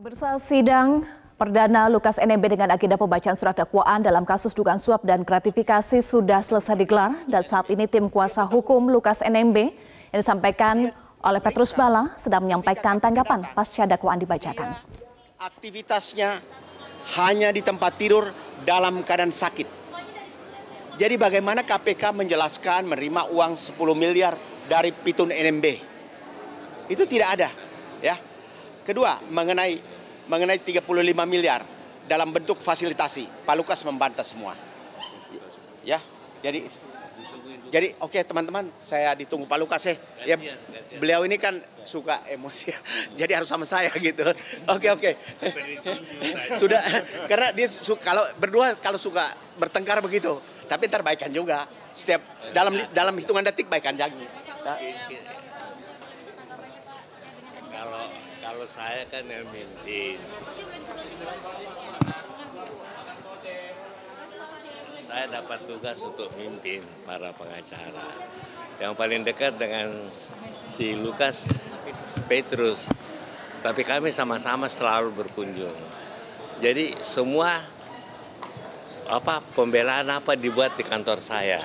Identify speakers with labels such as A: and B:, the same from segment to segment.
A: Pemirsa sidang perdana Lukas NMB dengan agenda pembacaan surat dakwaan dalam kasus dugaan suap dan gratifikasi sudah selesai digelar dan saat ini tim kuasa hukum Lukas NMB yang disampaikan oleh Petrus Bala sedang menyampaikan tanggapan pasca dakwaan dibacakan.
B: Aktivitasnya hanya di tempat tidur dalam keadaan sakit. Jadi bagaimana KPK menjelaskan menerima uang 10 miliar dari Pitun NMB? Itu tidak ada, ya. Kedua, mengenai mengenai 35 miliar dalam bentuk fasilitasi. Pak Lukas membantah semua. Ya, jadi jadi oke okay, teman-teman, saya ditunggu Pak Lukas ya. Ya beliau ini kan suka emosi, jadi harus sama saya gitu. Oke okay, oke. Okay. Sudah karena dia suka, kalau berdua kalau suka bertengkar begitu, tapi ntar baikan juga. Setiap dalam dalam hitungan detik baikan lagi. Nah,
C: kalau saya kan yang mimpin. Saya dapat tugas untuk mimpin para pengacara. Yang paling dekat dengan si Lukas Petrus. Tapi kami sama-sama selalu berkunjung. Jadi semua apa pembelaan apa dibuat di kantor saya.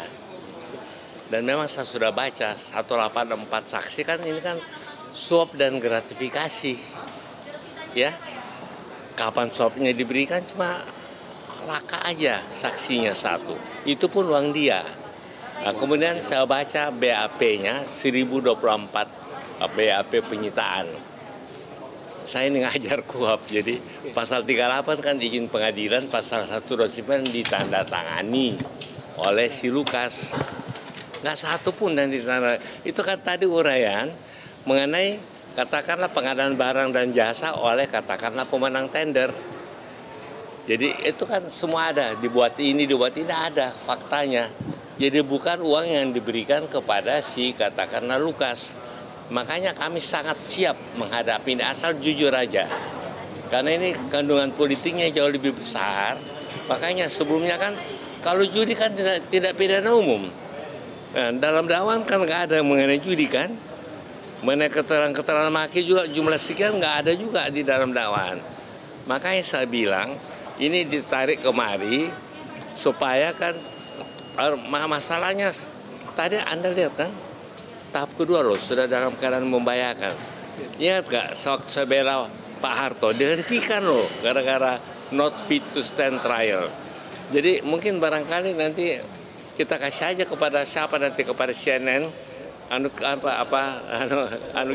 C: Dan memang saya sudah baca 184 saksi kan ini kan suap dan gratifikasi. Ya, kapan suapnya diberikan cuma laka aja saksinya satu. Itu pun uang dia. Nah, kemudian saya baca BAP-nya 1024 BAP penyitaan. Saya ini ngajar kuap, jadi pasal 38 kan izin pengadilan, pasal 129 ditandatangani oleh si Lukas. Nggak satu pun yang ditanda. Itu kan tadi uraian mengenai katakanlah pengadaan barang dan jasa oleh katakanlah pemenang tender. Jadi itu kan semua ada, dibuat ini, dibuat ini ada faktanya. Jadi bukan uang yang diberikan kepada si katakanlah Lukas. Makanya kami sangat siap menghadapi ini asal jujur aja. Karena ini kandungan politiknya jauh lebih besar. Makanya sebelumnya kan kalau judi kan tidak, tidak pidana umum. Nah, dalam dakwaan kan nggak ada mengenai judi kan. Mengenai keterangan-keterangan maki juga jumlah sekian nggak ada juga di dalam dakwaan. Makanya saya bilang ini ditarik kemari supaya kan masalahnya tadi Anda lihat kan tahap kedua loh sudah dalam keadaan membahayakan. Ingat gak sok sebela Pak Harto dihentikan loh gara-gara not fit to stand trial. Jadi mungkin barangkali nanti kita kasih aja kepada siapa nanti kepada CNN anu apa apa anu, anu